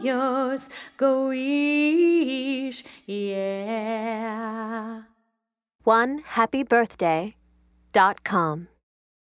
años go ish, yeah. One happy birthday dot com.